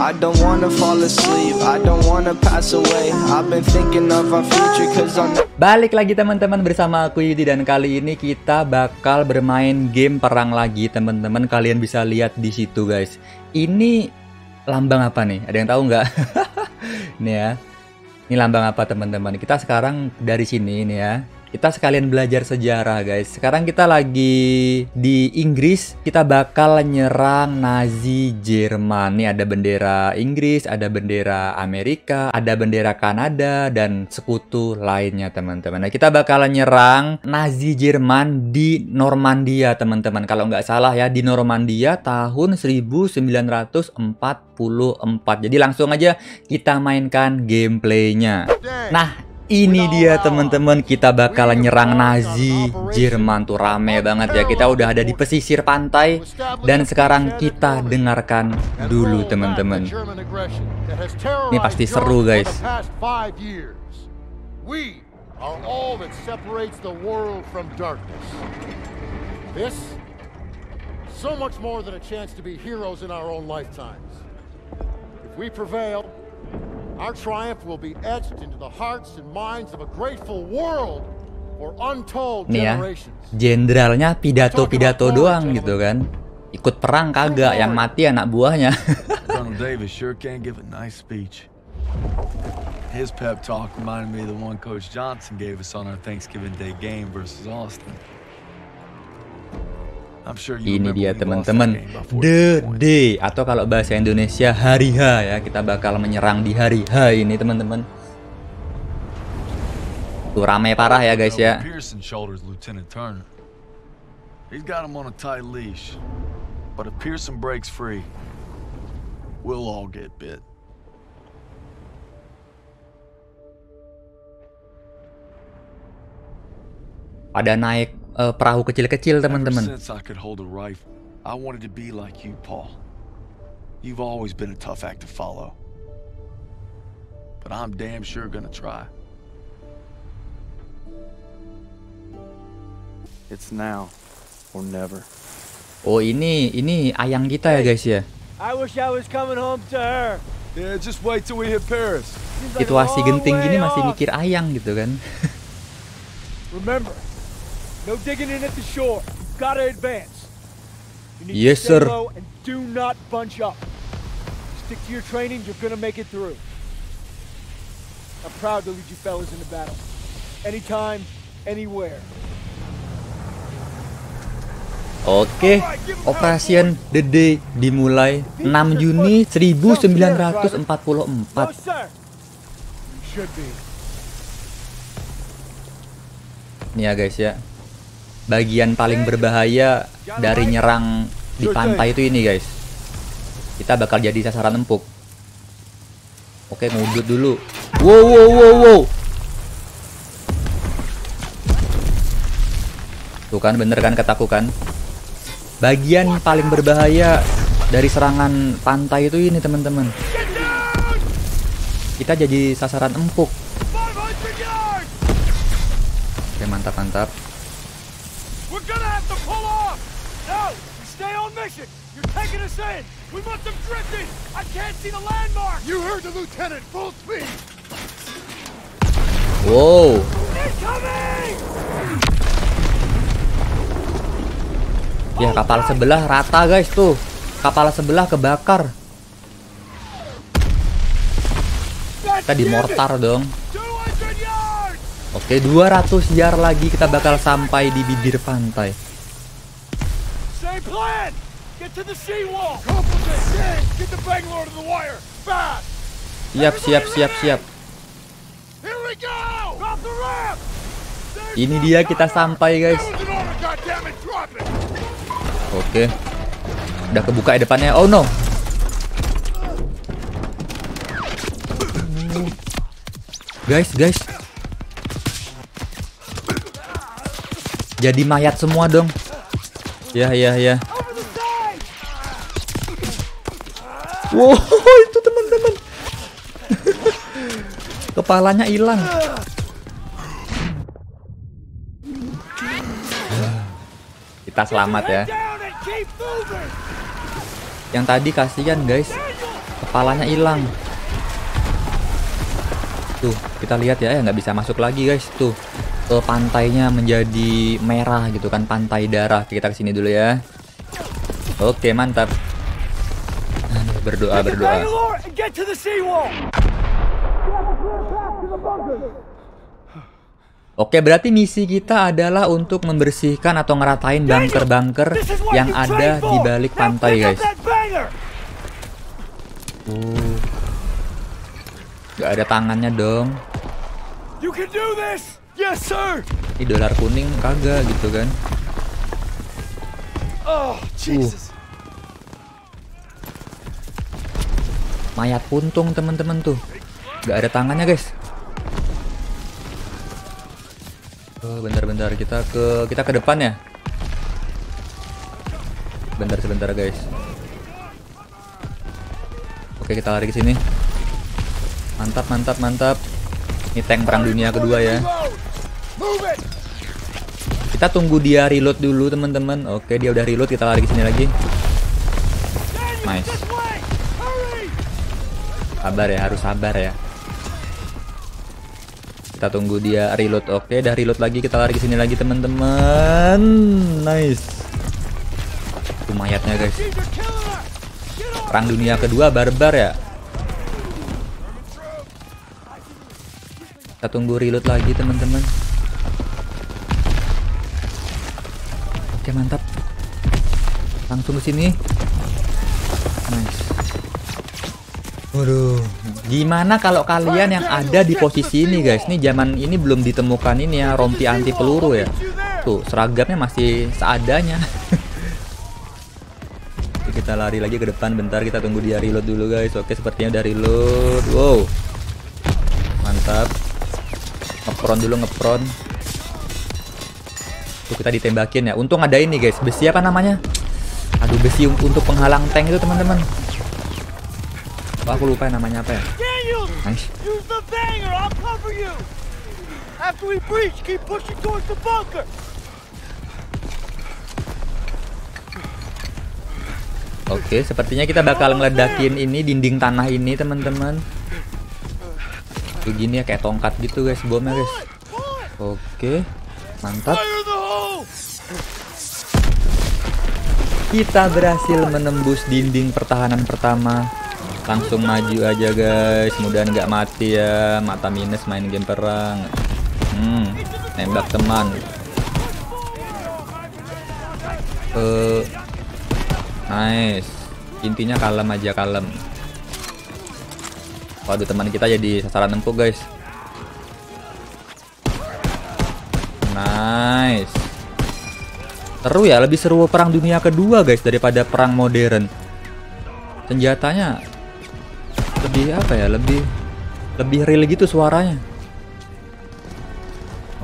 I don't wanna fall asleep, I don't wanna pass away. I've been thinking of our future cause I'm Balik lagi teman-teman bersama aku Yudi dan kali ini kita bakal bermain game perang lagi teman-teman. Kalian bisa lihat di situ guys. Ini lambang apa nih? Ada yang tahu nggak? ini ya. Ini lambang apa teman-teman? Kita sekarang dari sini ini ya. Kita sekalian belajar sejarah guys. Sekarang kita lagi di Inggris. Kita bakal nyerang Nazi Jerman. Nih ada bendera Inggris, ada bendera Amerika, ada bendera Kanada dan sekutu lainnya teman-teman. Nah kita bakal nyerang Nazi Jerman di Normandia teman-teman. Kalau nggak salah ya di Normandia tahun 1944. Jadi langsung aja kita mainkan gameplaynya. Nah ini dia teman-teman. Kita bakalan nyerang Nazi. Jerman tuh rame banget ya. Kita udah ada di pesisir pantai. Dan sekarang kita dengarkan dulu teman-teman. Ini pasti seru guys. So much more than a chance to be heroes in our own lifetimes. If we prevail, our triumph will be etched into the hearts and minds of a grateful world for untold Nih ya, generations. jenderalnya pidato-pidato doang gitu kan. Ikut perang kagak, yang mati anak buahnya. Colonel Davis sure can give a nice speech. His pep talk reminded me of the one Coach Johnson gave us on our Thanksgiving Day game versus Austin. Ini dia teman-teman, game by 14 The. Day atau kalau bahasa Indonesia hari H ya. Kita bakal menyerang di hari H ini teman-teman. Tuh rame parah ya guys ya. Pearson shoulders Lieutenant Turner. He's got him on a tight leash. But if Pearson breaks free, we'll all get bit. Pada naik eh, perahu kecil-kecil teman-teman. I wanted to be like you, Paul. You've always been a tough act to follow. But I'm damn sure gonna try. It's now or never. Oh ini ini ayang kita ya guys ya. I wish I was coming home to her. Yeah, just wait till we hit Paris. Situasi genting gini masih off. mikir ayang gitu kan. Remember, no digging in at the shore. You've gotta advance. You need Yes, to stay sir. low and do not bunch up. Stick to your training. You're gonna make it through. I'm proud to lead you fellas into battle. Anytime, anywhere. Oke, operasian The Day dimulai 6 Juni 1944. No, sir. You should be. Nih ya guys ya. Bagian paling berbahaya dari nyerang di pantai itu ini guys. Kita bakal jadi sasaran empuk. Oke, ngudut dulu. Wow wow wow wow. Tuh kan bener kan kataku kan. Bagian paling berbahaya dari serangan pantai itu ini teman-teman. Kita jadi sasaran empuk. 500 yards. Oke mantap mantap. No! We stay on mission! You're taking us in! We must have drifted! I can't see the landmark! You heard the lieutenant, full speed! Wow. Incoming! Ya kapal sebelah rata guys tuh. Kapal sebelah kebakar. Kita di mortar dong. 200 yards! Oke 200 yard lagi kita bakal sampai di bibir pantai. Same plan! Get to the seawall! Gang! Get the Bangalore to the wire! Fast! Siap siap siap siap. Here we go! Drop the ramp! Ini dia kita sampai guys. Oke. Udah kebuka ya depannya. Oh no. Guys, guys. Jadi mayat semua dong. Ya, ya, ya. Wow, itu teman-teman. Kepalanya hilang. Kita selamat ya. Yang tadi kasihan guys. kepalanya hilang tuh kita lihat ya ya nggak bisa masuk lagi guys tuh ke pantainya menjadi merah gitu kan pantai darah kita ke sini dulu ya oke mantap berdoa berdoa. Oke, berarti misi kita adalah untuk membersihkan atau ngeratain bunker-bunker yang ada di balik pantai, guys. Oh. Gak ada tangannya dong. You can do this. Yes, sir. Ini dolar kuning kagak gitu kan. Oh, Jesus. Mayat puntung temen-temen tuh. Gak ada tangannya, guys. Oh, bentar-bentar kita ke kita ke depan ya. Bentar sebentar, guys. Oke, kita lari ke sini. Mantap, mantap, mantap. Ini tank perang dunia kedua ya. Kita tunggu dia reload dulu, teman-teman. Oke, dia udah reload, kita lari ke sini lagi. Nice. Sabar ya, harus sabar ya. Kita tunggu dia reload. Oke, dah reload lagi. Kita lari ke sini lagi, teman-teman. Nice. Tuh mayatnya, guys. Perang dunia kedua barbar ya. Kita tunggu reload lagi, teman-teman. Oke, mantap. Langsung ke sini. Nice. Waduh, gimana kalau kalian yang ada di posisi ini, guys? Nih zaman ini belum ditemukan ini ya rompi anti peluru ya. Tuh, seragamnya masih seadanya. Kita lari lagi ke depan bentar kita tunggu dia reload dulu guys oke sepertinya udah reload wow mantap ngepron dulu ngepron tuh kita ditembakin ya untung ada ini guys besi apa namanya aduh besi un- untuk penghalang tank itu teman-teman oh, aku lupa namanya apa ya Daniel, nice use the banger. I'll cover you. After we breach, keep pushing towards the bunker. Oke, sepertinya kita bakal ngeledakin ini dinding tanah ini, teman-teman. Tuh gini ya, kayak tongkat gitu guys, bomnya guys. Oke, mantap. Kita berhasil menembus dinding pertahanan pertama. Langsung maju aja guys, mudahan nggak mati ya. Mata minus main game perang. Hmm, nembak teman. Eh, nice. Intinya kalem aja kalem. Waduh teman kita jadi sasaran empuk guys. Nice. Seru ya, lebih seru perang dunia kedua guys daripada perang modern. Senjatanya lebih apa ya? Lebih lebih real gitu suaranya.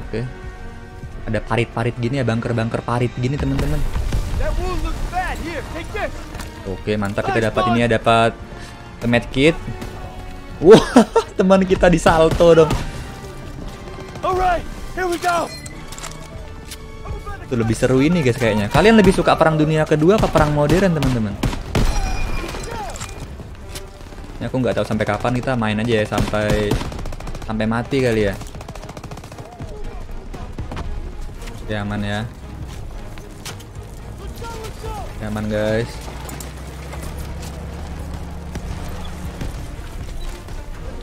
Oke. Ada parit-parit gini ya, bunker-bunker parit gini teman-teman. Oke, mantap kita dapat ini ya, dapat medkit. Wah, teman kita dong. Here we go. Itu lebih seru ini guys kayaknya. Kalian lebih suka perang dunia kedua apa perang modern teman-teman? Ini aku nggak tahu sampai kapan kita main aja ya sampai sampai mati kali ya. Ya aman ya. Ya, aman guys.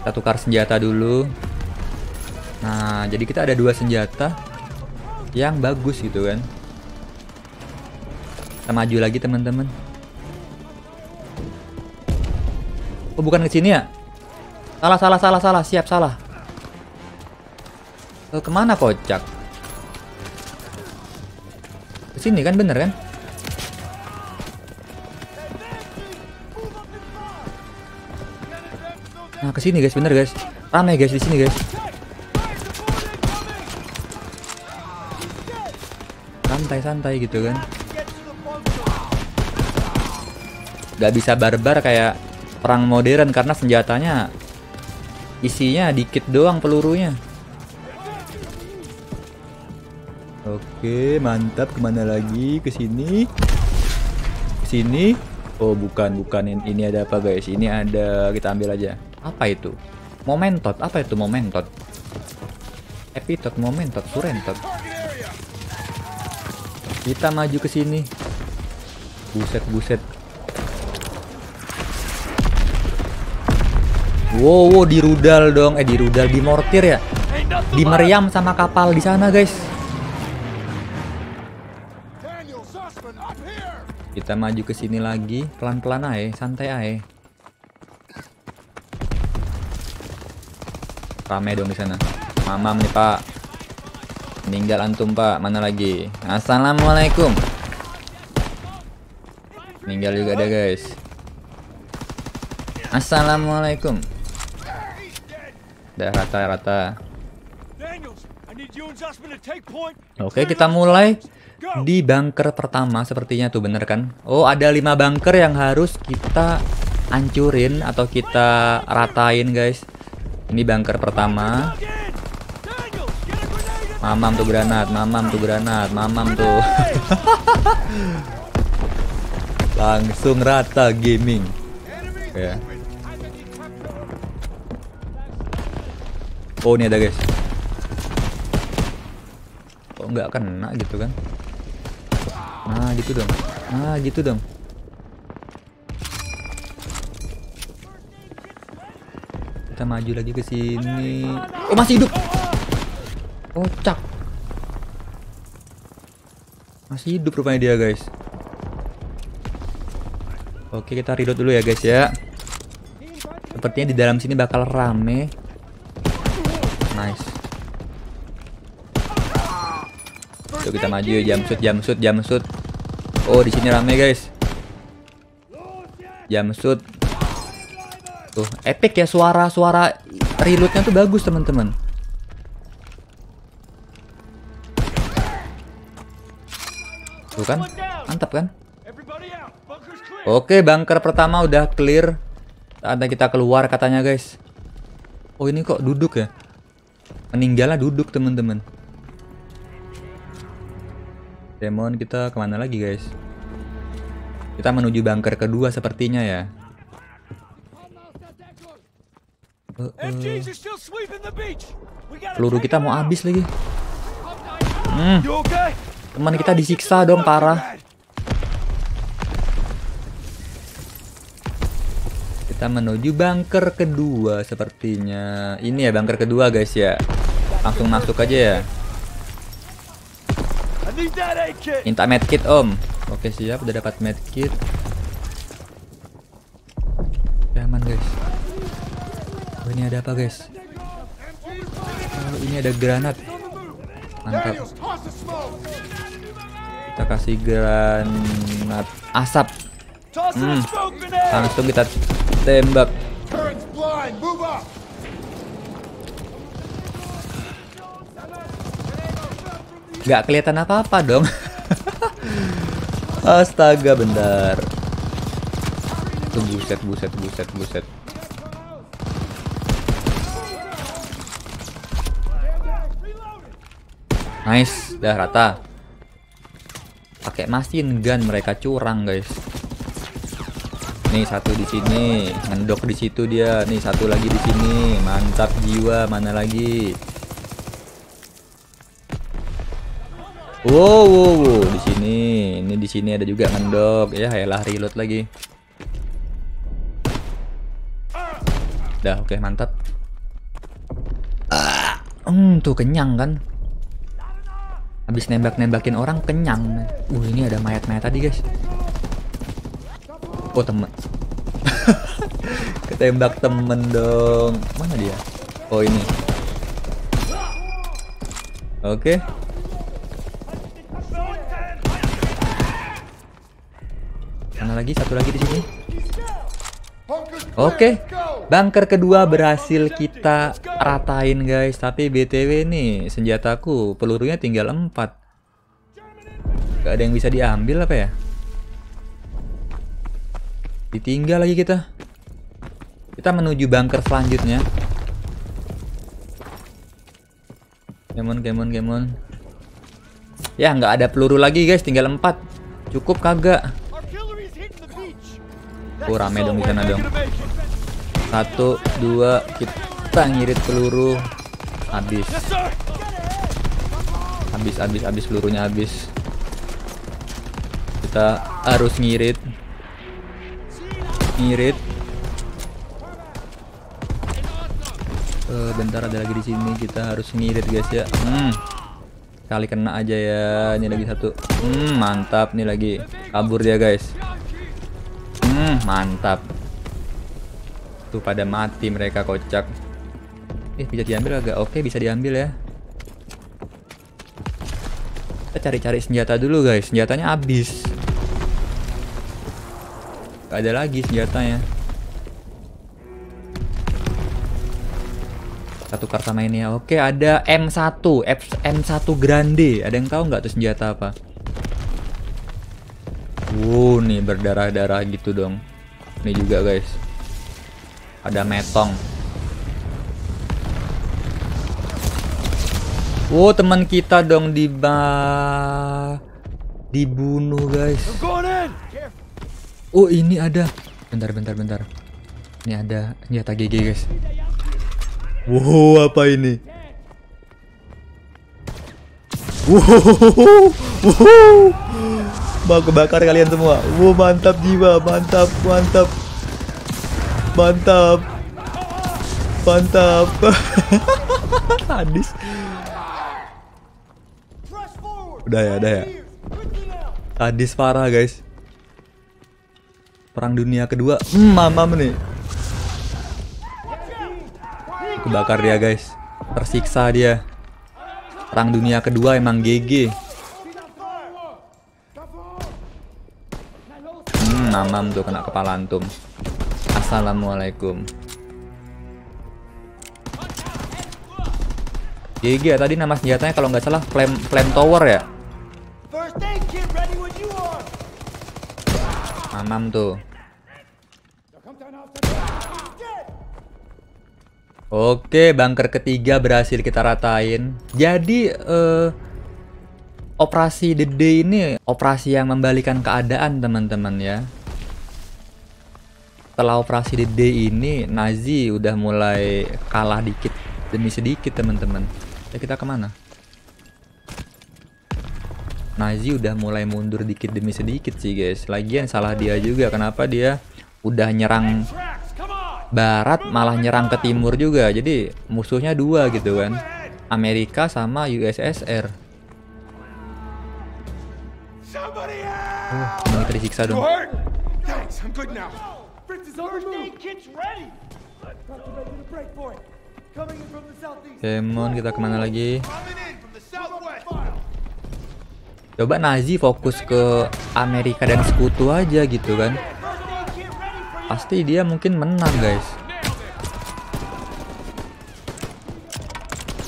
Kita tukar senjata dulu. Nah, jadi kita ada dua senjata yang bagus gitu kan. Kita maju lagi teman-teman. Oh bukan ke sini ya? Salah salah salah salah siap salah. Eh, ke mana kocak? Ke sini kan bener kan? Nah ke sini guys bener guys. Ramai guys di sini guys. Santai-santai gitu kan. Gak bisa barbar kayak perang modern karena senjatanya isinya dikit doang pelurunya. Oke, mantap. Ke mana lagi? Ke sini. Ke sini. Oh bukan bukan ini ada apa guys? Ini ada kita ambil aja. Apa itu? Momentot. Apa itu momentot? Epitot, momentot, surentot. Kita maju ke sini. Buset buset. Wow, wow, di rudal dong. Eh di rudal di mortir ya. Di meriam sama kapal di sana guys. Kita maju ke sini lagi, pelan-pelan aja, santai aja. Rame dong di sana. Mamam nih, Pak. Meninggal antum, Pak. Mana lagi? Assalamualaikum. Meninggal juga ada, guys. Assalamualaikum. Udah rata-rata. Oke, kita mulai di bunker pertama sepertinya tuh bener kan? Oh, ada lima bunker yang harus kita hancurin atau kita ratain, guys. Ini bunker pertama. Mamam tuh granat, mamam tuh granat, mamam tuh. Langsung rata gaming. Ya. Oh, ini ada, guys. Kok nggak kena gitu kan? Nah, gitu dong. Nah, gitu dong. Kita maju lagi ke sini. Oh, masih hidup. Kocak. Masih hidup rupanya dia, guys. Oke, kita reload dulu ya, guys ya. Sepertinya di dalam sini bakal rame. Nice. Yuk kita maju ya, jam shoot, jam shoot, jam shoot. Oh, di sini rame, guys. Jam shoot. Tuh, epic ya suara-suara reloadnya tuh bagus, teman-teman. Tuh kan? Mantap kan? Oke, bunker pertama udah clear. Saatnya kita keluar katanya, guys. Oh, ini kok duduk ya? Meninggalnya duduk, teman-teman. Demon kita ke mana lagi, guys? Kita menuju bunker kedua sepertinya ya. Eh, eh, MGs are still sweeping the beach. We gotta peluru kita mau habis lagi. Hmm, okay? teman kita disiksa dong parah. Kita menuju bunker kedua sepertinya. Ini ya bunker kedua guys ya. Langsung masuk aja ya. Minta medkit om. Oke siap, udah dapat medkit. Ya, aman guys. Oh, ini ada apa guys? Oh, ini ada granat. Mantap. Kita kasih granat asap. Hmm. Langsung kita tembak. Gak kelihatan apa-apa dong. Astaga, bentar. Tuh buset, buset, buset, buset. Nice, udah rata. Pakai machine gun mereka curang, guys. Nih satu di sini, ngendok di situ dia. Nih satu lagi di sini. Mantap jiwa, mana lagi? Wow, wow, wow, di sini. Ini di sini ada juga ngendok. Ya, yalah reload lagi. Dah, oke, mantap. Ah, hmm, tuh kenyang kan? Habis nembak-nembakin orang kenyang. Uh, ini ada mayat-mayat tadi, guys. Oh, temen. Ketembak temen dong. Mana dia? Oh, ini. Oke. Mana lagi? Satu lagi di sini. Oke. go! Bunker kedua berhasil kita ratain guys. Tapi BTW nih senjataku pelurunya tinggal 4. Gak ada yang bisa diambil apa ya? Ditinggal lagi kita. Kita menuju bunker selanjutnya. Kemon, kemon, kemon. Ya nggak ada peluru lagi guys, tinggal 4. Cukup kagak? Oh rame dong di sana dong. Satu, dua, kita ngirit peluru. Habis. Habis, habis, habis pelurunya habis. Kita harus ngirit. Ngirit. Eh, bentar ada lagi di sini. Kita harus ngirit guys ya. Hmm. Kali kena aja ya. Ini lagi satu. Hmm, mantap nih lagi. Kabur dia guys. Hmm, mantap. Tuh pada mati mereka kocak. Eh, bisa diambil agak oke, bisa diambil ya. Kita cari-cari senjata dulu guys. Senjatanya habis. Gak ada lagi senjatanya. Kita tukar sama ini ya. Oke, ada M1, F- M1 Grande. Ada yang tahu nggak tuh senjata apa? Wow, nih berdarah-darah gitu dong. Ini juga guys. Ada metong. Wow, teman kita dong di ba dibunuh guys. Oh, ini ada. Bentar, bentar, bentar. Ini ada senjata GG guys. Wow, apa ini? Wow, wow. Mau kebakar kalian semua. Wow, mantap jiwa, mantap, mantap. Mantap. Mantap. Hadis. Udah ya, udah ya. Hadis parah, guys. Perang dunia kedua. Hmm, mamam nih. Kebakar dia, guys. Tersiksa dia. Perang dunia kedua emang GG. Hmm, mamam tuh kena kepala antum. Assalamualaikum. GG ya tadi nama senjatanya kalau nggak salah flame flame tower ya. Mamam tuh. Oke, bunker ketiga berhasil kita ratain. Jadi eh, operasi The Day ini operasi yang membalikan keadaan teman-teman ya. Setelah operasi The Day ini, Nazi udah mulai kalah dikit demi sedikit teman-teman. Ya kita ke mana? Nazi udah mulai mundur dikit demi sedikit sih guys. Lagian salah dia juga. Kenapa dia udah nyerang barat malah nyerang ke timur juga. Jadi musuhnya dua gitu kan. Amerika sama USSR. Emang kita disiksa dong. Thanks, I'm good now. Demon kita ke mana lagi? Coba Nazi fokus ke Amerika dan sekutu aja gitu kan. Pasti dia mungkin menang guys.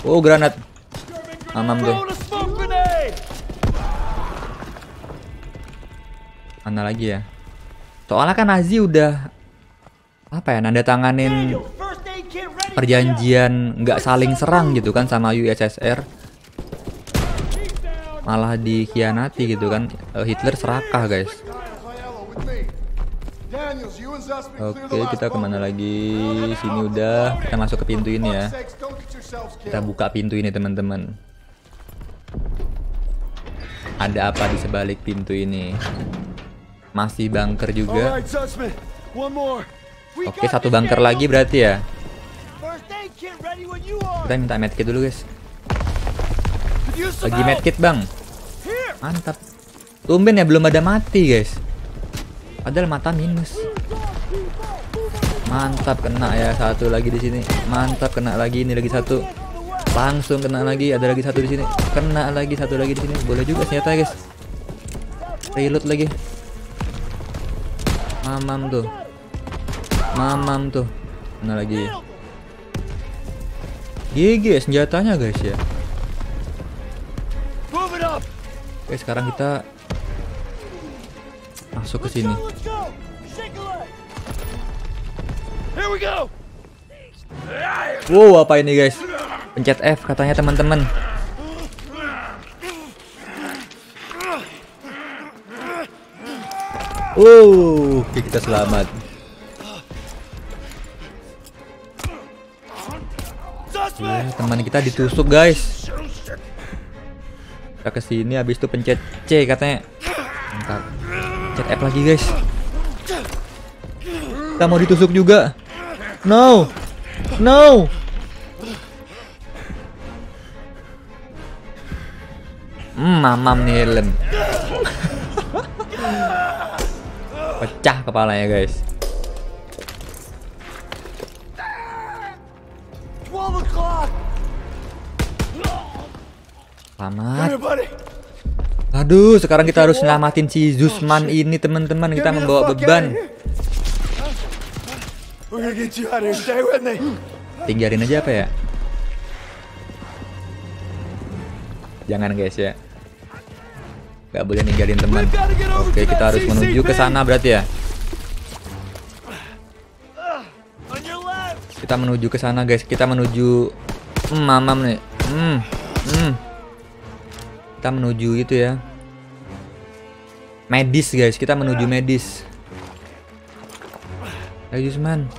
Oh granat. Mamam tuh. Mana lagi ya? Soalnya kan Nazi udah apa ya nanda tanganin perjanjian nggak saling serang gitu kan sama USSR malah dikhianati gitu kan. Eh, Hitler serakah guys. Oke kita ke mana lagi? Sini udah kita masuk ke pintu ini ya. Kita buka pintu ini teman-teman. Ada apa di sebalik pintu ini? Masih bunker juga Oke satu bunker lagi berarti ya kita minta medkit dulu guys lagi medkit bang. Mantap. Tumben ya belum ada mati, guys. Padahal mata minus. Mantap kena ya satu lagi di sini. Mantap kena lagi ini lagi satu. Langsung kena lagi, ada lagi satu di sini. Kena lagi satu lagi di sini. Boleh juga senjata, guys. Reload lagi. Mamam tuh. Mamam tuh. Kena lagi. GG senjatanya, guys ya. Oke, sekarang kita masuk ke sini. Wow, apa ini guys? Pencet F katanya teman-teman. Wow, oke kita selamat. Teman kita ditusuk guys. Kita ke sini habis itu pencet C katanya. Mantap. Pencet F lagi guys. Kita mau ditusuk juga. No. No. Hmm, mamam nih helm. Pecah kepalanya guys. Selamat. Aduh, sekarang kita harus nyelamatin si Zusman ini teman-teman. Kita membawa beban. Me. Tinggalin aja apa ya? Jangan guys ya. Gak boleh ninggalin teman. Oke, kita harus menuju ke sana berarti ya. Kita menuju ke sana guys. Kita menuju mamam nih. Hmm. Hmm. Kita menuju itu ya. Medis guys, kita menuju medis. Ayo Jusman,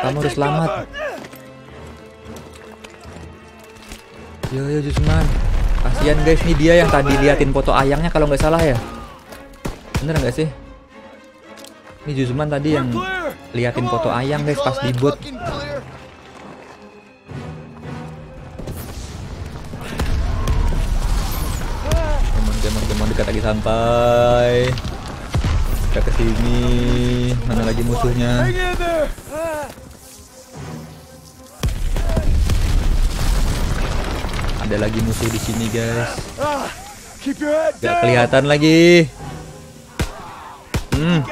kamu harus selamat. Yo yo Jusman. Kasihan guys, nih dia yang tadi liatin foto ayangnya kalau nggak salah ya. Bener nggak sih? Ini Jusman tadi yang liatin foto ayang guys pas di bot. Lagi sampai. Kita ke sini. Mana lagi musuhnya? Ada lagi musuh di sini guys. Gak kelihatan lagi. Hmm,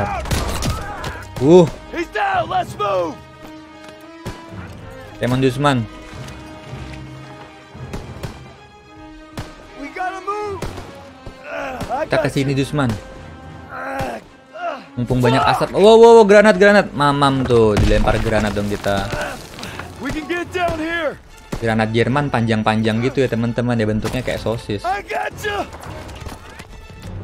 out! uh! Kemon Jusman. Kita Jusman. Ah, ah. Mumpung banyak asap. Wow, wow, wow, granat, granat. Mamam tuh, dilempar granat dong kita. Granat Jerman panjang-panjang gitu ya teman-teman ya bentuknya kayak sosis.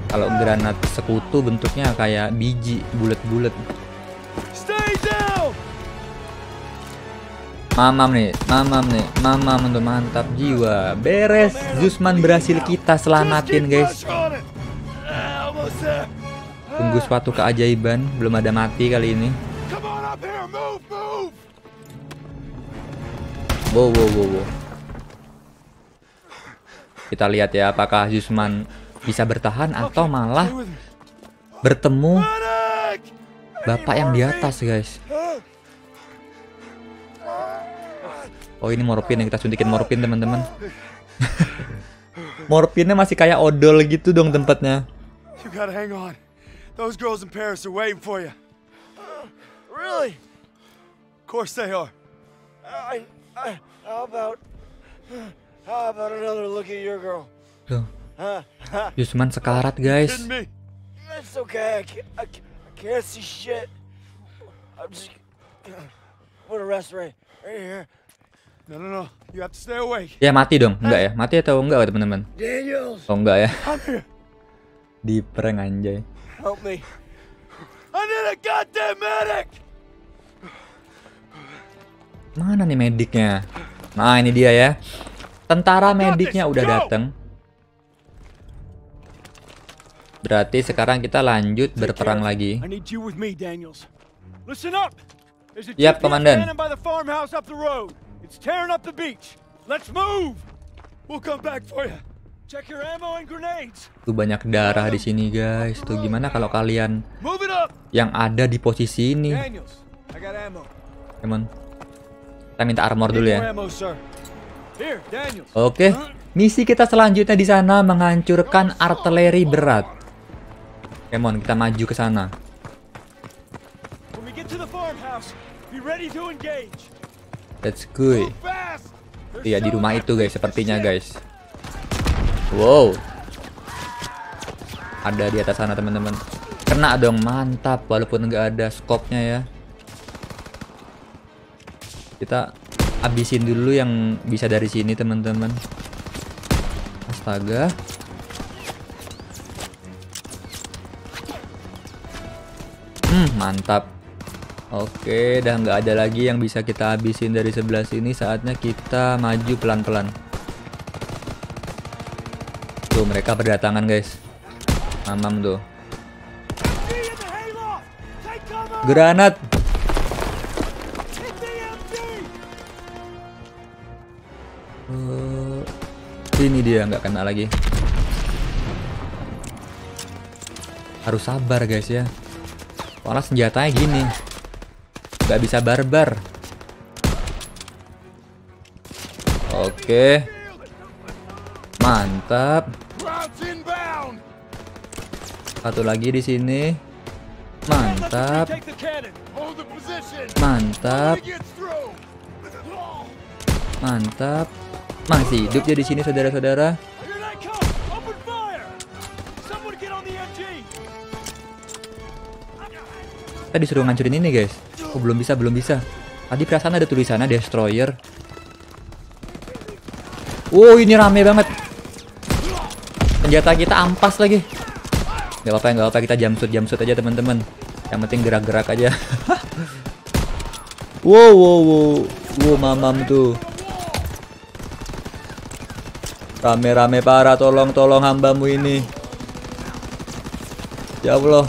Kalau granat sekutu bentuknya kayak biji, bulat-bulat. Mamam nih, mamam nih, mamam untuk mantap jiwa. Beres, Zusman berhasil kita selamatin guys. Tunggu suatu keajaiban, belum ada mati kali ini. Wow, wow, wow, wow. Kita lihat ya apakah Zusman bisa bertahan atau malah bertemu bapak yang di atas guys. Oh ini morfin yang kita suntikin morfin teman-teman. Morfinnya masih kayak odol gitu dong tempatnya. You gotta hang on. Those girls in Paris are waiting for you. Really? Of course they are. I, I, how about, how about another look at your girl? Jusman sekarat guys. It's okay. I can't, I, can't, I can't see shit. I'm just. Put a rest right, right here. No, no, no. You have to stay awake. Ya mati dong, enggak ya? Mati atau enggak teman-teman? Daniels, Oh enggak ya? Di prank anjay. Help me. I need a goddamn medic. Mana nih mediknya? Nah ini dia ya. Tentara mediknya udah dateng. Berarti sekarang kita lanjut berperang lagi. I need you with me, Daniels. Listen up. There's a Yap, Komandan. cannon by the farmhouse up the road. It's tearing up the beach. Let's move. We'll come back for you. Check your ammo and grenades. Tuh banyak darah di sini guys. Tuh gimana kalau kalian yang ada di posisi ini? Teman. Kita minta armor dulu ya. Oke. Misi kita selanjutnya di sana menghancurkan artileri berat. Kemon, kita maju ke sana. When we get to the farmhouse, be ready to engage. Let's go. Move fast. They're Iya di rumah itu guys, sepertinya guys. Wow. Ada di atas sana teman-teman. Kena dong, mantap. Walaupun nggak ada skopnya ya. Kita abisin dulu yang bisa dari sini teman-teman. Astaga. Hmm, mantap. Oke, dah nggak ada lagi yang bisa kita habisin dari sebelah sini. Saatnya kita maju pelan-pelan. Tuh, mereka berdatangan, guys. Mamam tuh. Granat. Uh, ini dia nggak kena lagi. Harus sabar, guys ya. Soalnya senjatanya gini. Nggak bisa barbar. Oke. Mantap. Satu lagi di sini. Mantap. Mantap. Mantap. Masih hidup dia di sini saudara-saudara. Kita disuruh ngancurin ini guys. Oh belum bisa belum bisa. Tadi perasaan ada tulisannya destroyer. Wow ini rame banget. Senjata kita ampas lagi. Gak apa-apa gak apa-apa kita jamsut jamsut aja teman-teman. Yang penting gerak-gerak aja. wow wow wow. Wow mamam tuh. Rame-rame parah tolong tolong hambamu ini. Ya Allah.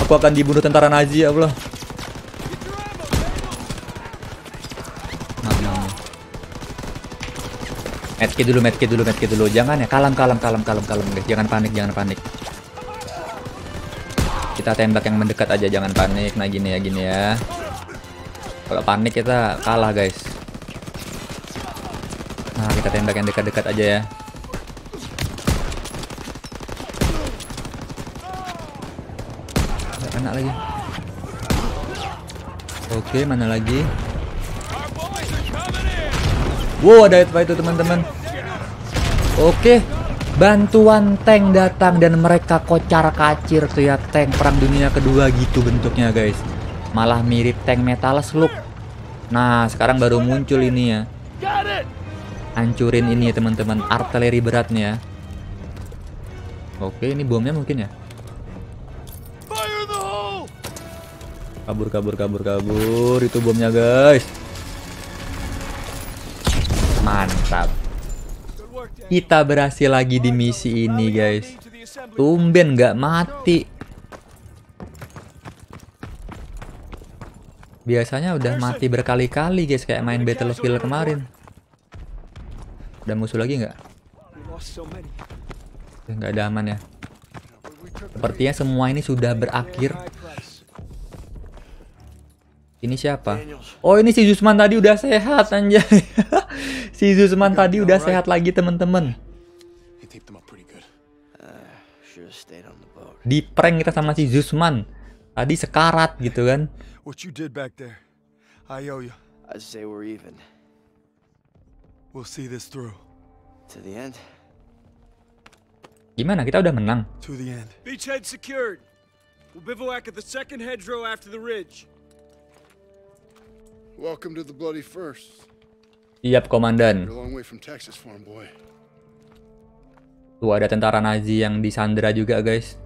Aku akan dibunuh tentara Nazi ya Allah. Medkit dulu, medkit dulu, medkit dulu. Jangan ya, kalem, kalem, kalem, kalem, kalem. Jangan panik, jangan panik. Kita tembak yang mendekat aja, jangan panik. Nah gini ya, gini ya. Kalau panik kita kalah, guys. Nah, kita tembak yang dekat-dekat aja ya. Nggak kena lagi. Oke, mana lagi? Wow, ada apa itu teman-teman? Oke, bantuan tank datang dan mereka kocar kacir tuh ya tank perang dunia kedua gitu bentuknya guys. Malah mirip tank metal slug. Nah, sekarang baru muncul ini ya. Hancurin ini ya teman-teman, artileri beratnya. Oke, ini bomnya mungkin ya. Kabur, kabur, kabur, kabur. Itu bomnya, guys. Mantap. Kita berhasil lagi di misi ini, guys. Tumben nggak mati. Biasanya udah mati berkali-kali, guys. Kayak main Battlefield kemarin. Ada musuh lagi nggak? Nggak ada aman ya. Sepertinya semua ini sudah berakhir. Ini siapa? Oh ini si Zusman tadi udah sehat anjay. si Zusman tadi udah sehat lagi the boat. Di prank kita sama si Zusman. Tadi sekarat gitu kan. What you did back there, I owe you. I'd say we're even. We'll see this through. To the end? Gimana kita udah menang? To the end. Beachhead secured. We'll bivouac at the second hedgerow after the ridge. Welcome to the bloody first. Siap You're komandan. a long way from Texas, farm boy. Tuh ada tentara Nazi yang disandra juga guys.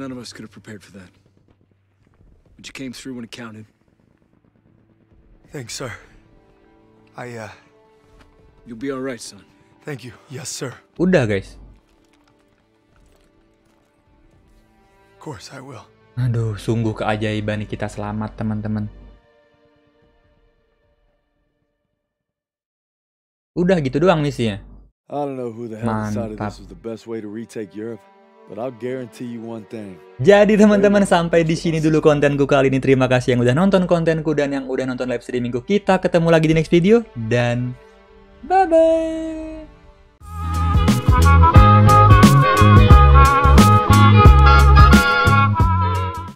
None of us could have prepared for that. But you came through when it counted. Thanks, sir. I, uh, You'll be all right, son. thank you. Yes, sir. Udah guys. Of course, I will. Aduh, sungguh keajaiban nih kita selamat teman-teman. Udah gitu doang misinya. Mantap. this was the best way to retake Europe, but I'll guarantee you one thing. Jadi teman-teman sampai di sini dulu kontenku kali ini. Terima kasih yang udah nonton kontenku dan yang udah nonton live streamingku. Kita ketemu lagi di next video dan bye bye.